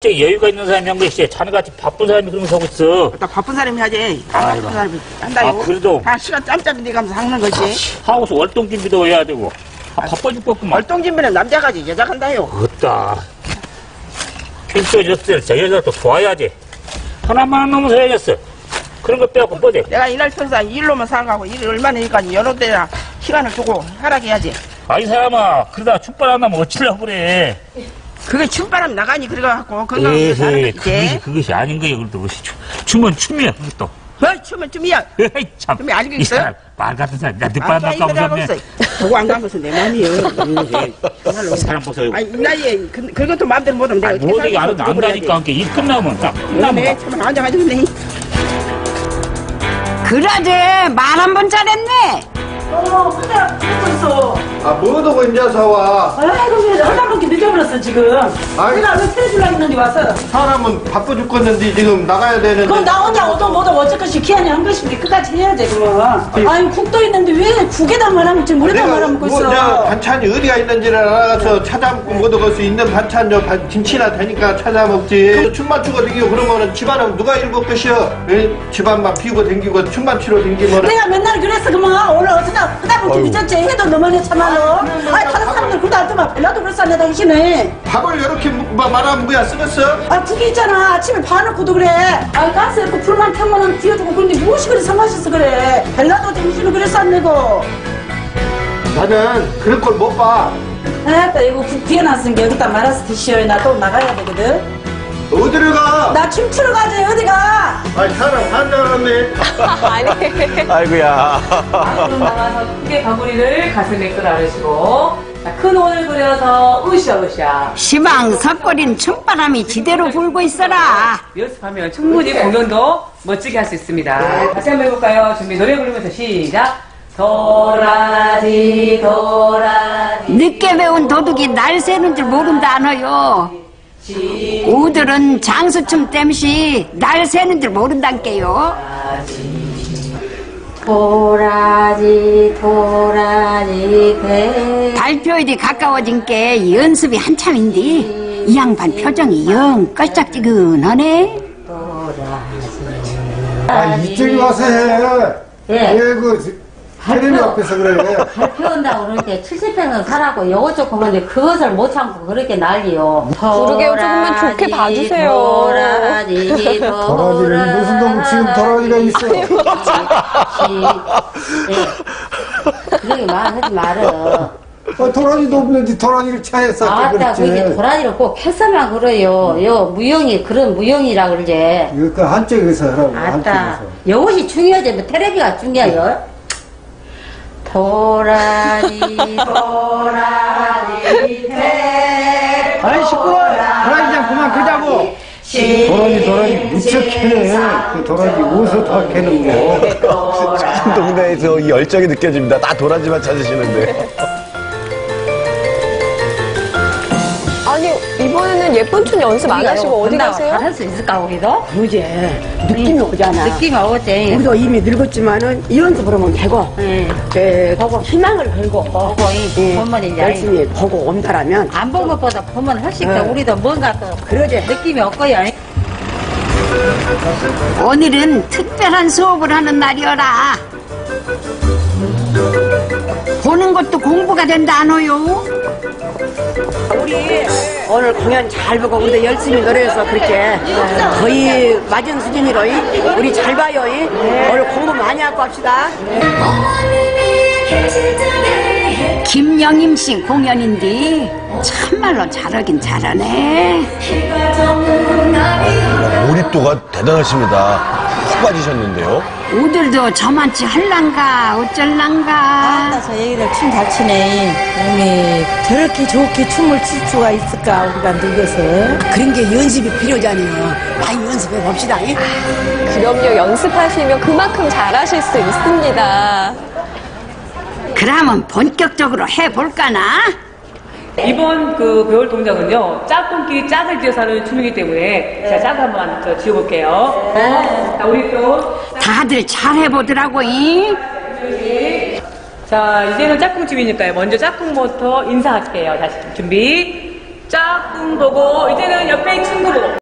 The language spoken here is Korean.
저 여유가 있는 사람이 한 것이지 자네같이 바쁜 사람이 그런 거 하고 있어 나 바쁜 사람이 하지. 아이고. 바쁜 사람이 한다요. 아, 그래도. 다 시간 짬짬이 돼가면서 하는 거지. 하우스 월동 준비도 해야 되고 아, 바빠 죽겠구만 월동진비는 남자가지 여자가 한다요. 없다 필수였을 저 여자도 도와야지 하나만 넘어서 해야겠어 그런 거 빼갖고 뭐지 내가 이날 평사 일로만 살아가고 일을 얼마나 일까지 여러 데나 시간을 두고 하락해야지. 아이 사람아 그러다 축발 안 나면 어찌려고 그래 그게 춤바람 나가니 그래갖고 건강하게 사는 거지. 그것이, 그것이 아닌 거예요 그래도 추- 춤은 춤이야 그것도 어, 춤은 춤이야. 에이 참. 춤이? 사람 말 같은 사람 나 늦바람 아, 날까 이거 보셨네 있어. 보고 안 간 것은 내 마음이에요. 정말로. 이 사람 보세요 아, 이 나이에 그, 그것도 마음대로 못하면 내가 아, 뭐 어떻게 안 안다니까 함께 일 끝나면 딱 끝나면 네, 참 앉아가지고 그러지 말 한 번 잘했네 어, 그래, 하고 있어. 아, 뭐도 이제 사와. 아이고, 그 래, 하나밖에 늦어버렸어, 지금. 아이. 내가 왜 tele주려고 했는데 와서. 사람은 바빠 죽겠는데 지금 나가야 되는데. 그럼 나 혼자 어떤 뭐든 어쨌건씩 기한이 한 것인데 끝까지 해야지, 그러면. 아니, 국도 있는데 왜 국에다 말하면 지금 물에다 뭐, 있어. 내가 반찬이 어디가 있는지를 알아서 찾아먹고 뭐도 걸수 있는 반찬 저 반- 김치나 되니까 찾아먹지. 춤만 추고 댕기고 그러면은 집안은 누가 일볼 것이여? 예? 집안만 피우고 댕기고 춤만 추러 댕기면은. 내가 맨날 그랬어, 그만. 오늘 어쩌다, 그다음부터 미쳤지. 해도 너만 해, 참말로. 아니, 다른 사람들 그다 할때만 별나도 그랬어, 내 당신은. 밥을 이렇게 마- 말하면 뭐야 쓰겠어? 아, 국이 있잖아. 아침에 봐 놓고도 그래. 아, 가스 그 불만 타면은 뒤어두고 그런데 무엇이 그리 상하셔서 그래. 별나도 당신은 그랬어, 안 내고. 나는 그런 걸 못 봐. 아따 이거 국 비워놨으니까 여기다 말아서 드시오 나 또 나가야 되거든 어디를 가? 나 춤추러 가지 어디가 아이 사람 한줄 알았네. 아이고야. 앞으로 나가서 크게 가구리를 가슴에 끌어안으시고 자, 큰 원을 그려서 으쌰으쌰. 시방 섣거린 춤바람이 지대로 불고 있어라. 연습하면 충분히 공연도 멋지게 할 수 있습니다. 다시 한번 해볼까요? 준비 노래 부르면서 시작. 도라지 도라지. 늦게 배운 도둑이 날 새는 줄 모른다 하너요? 우들은 장수춤 땜시 날 새는 줄 모른단께요. 도라지 도라지 대 발표일이 가까워진 게 연습이 한참인데 이 양반 표정이 영 깔짝지근하네 아, 이쪽이 와서 해. 예. 왜 그, 텔레비 앞에서 그래. 발표한다고 그러니까 70평은 사라고 요거 조금 하는데 그것을 못 참고 그렇게 난리요 부르게요. 조금만 좋게 도라지, 봐주세요. 도라지 도라지는 무슨 놈 지금 도라지가 있어. 예. 그러게 말하지 말어 어, 도라지도 없는데 도라지를 차에 쌓고 아따 그 이제 그랬지. 도라지를 꼭 했으면 그래요 요 무용이 그런 무용이라 그러지 이거 그 한쪽에서 하라고, 아따 한쪽에서. 요것이 중요하지 뭐 테레비가 중요해요 도라지 도라지 아이, 시끄러워. 도라지 장 그만 그자고. 도라지, 도라지 무척 캐네. 그 도라지 어디서 다 캐는 거. 참 동네에서 이 열정이 느껴집니다. 다 도라지만 찾으시는데. 이번에는 예쁜 춤 연습 안 하시고 어디 가세요? 잘할 수 있을까 우리도? 그지 느낌이 오잖아. 느낌이 오지 우리도 이미 늙었지만은 이 연습을 하면 되고 응. 그 희망을 걸고 보고 이 예, 보면 이제 열심히 보고 온다라면 안 본 것보다 보면 훨씬 더 네. 우리도 뭔가 또 그러지. 느낌이 없고요 오늘은 특별한 수업을 하는 날이어라 보는 것도 공부가 된다 하노요 오늘 공연 잘 보고 우리도 열심히 노래해서 그렇게 거의 맞은 수준이로 우리 잘 봐요. 오늘 공부 많이 하고 합시다. 김영임 씨 공연인데 참말로 잘하긴 잘하네 몰입도가 대단하십니다. 훅 빠지셨는데요. 우들도 저만치 할란가 어쩔란가 아따 저 얘기를 춤잘 추네 어미 저렇게 좋게 춤을 출 수가 있을까 우리가 늙어서 그런 게 연습이 필요잖아요. 많이 연습해 봅시다. 그럼요. 연습하시면 그만큼 잘하실 수 있습니다. 그러면 본격적으로 해볼까나? 이번 그 배울 동작은요 짝꿍끼리 짝을 지어서 하는 춤이기 때문에 제가 짝을 한번 저 지어볼게요 자 우리 또 다들 잘 해보더라고 잉? 자, 이제는 짝꿍집이니까요. 먼저 짝꿍부터 인사할게요. 다시 준비. 짝꿍 보고 이제는 옆에 친구 보고